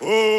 Oh,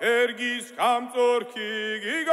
ergis kam zur Kigi